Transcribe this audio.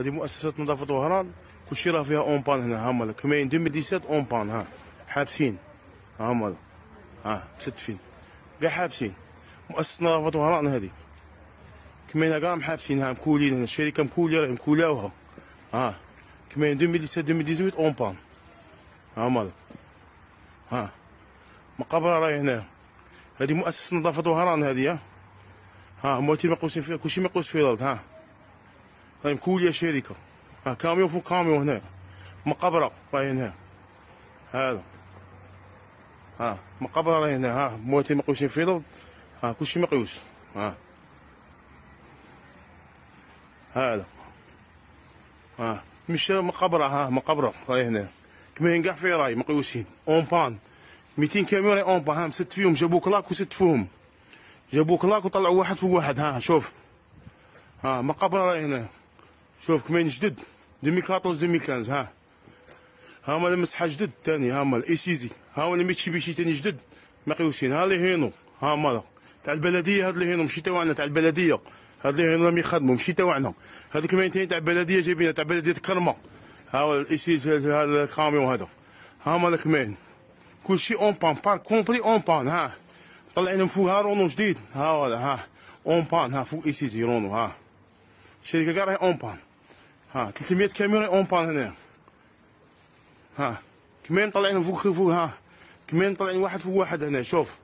هذه مؤسسة نظافة وهران كل شيء راه فيها en panne هنا هما. كماين 2017 en panne ها. حابسين. هما. ها مستفين كاع حابسين. مؤسسة نظافة وهران هذه. كماين كاع محابسين ها مكولين هنا. الشركة مكولية مكولاوها. ها. كماين 2017 2018 en panne هما. ها. مقابرة راهي هنا. هذه مؤسسة نظافة وهران هذه ها. ها موتي مقوسين فيها كلشي مقوس في الأرض ها. هاي مكولية شركة. ها كاميون فوق كاميون هنا. مقبرة راهي هنا. هذا. ها مقبرة راهي هنا. ها مواتي مقوسين في الأرض. ها كلشي مقيوس. ها. هذا. ها مش مقبرة ها مقبرة راهي هنا. كما كاع في راي مقيوسين. أون بان. 200 camion en panne. ها مسد فيهم. جابوا Clark وسد فيهم. جابوا Clark وطلعوا واحد فوق واحد. ها شوف. ها مقبرة راهي هنا. شوف كمين جدد. 2014 2015 ها. ها هما المسحه جدد تاني ها هما ال Isuzu ها هما الميتشيبيشي تاني جدد. مقيوسين ها les Hino. ها هما تاع البلدية هاد les Hino ماشي تاعنا تاع البلدية. هاد les Hino راهم يخدموا ماشي تاعنا هاد كمين تاني تاع البلدية جايبينها تاع بلدية كرمة. ها هو الايسيزي هذا الكاميون هذا. ها هما كمان كلشي اون بان بار كومبري اون بان ها. طلعنا فوق ها رونو جديد. ها هذا ها. اون بان ها فوق ايسيزي رونو ها. الشركة كاع راهي اون بان ها 300 كاميرا اون بان هنا ها كمين طالعين فوق فوق ها كمين طالعين واحد فوق واحد هنا شوف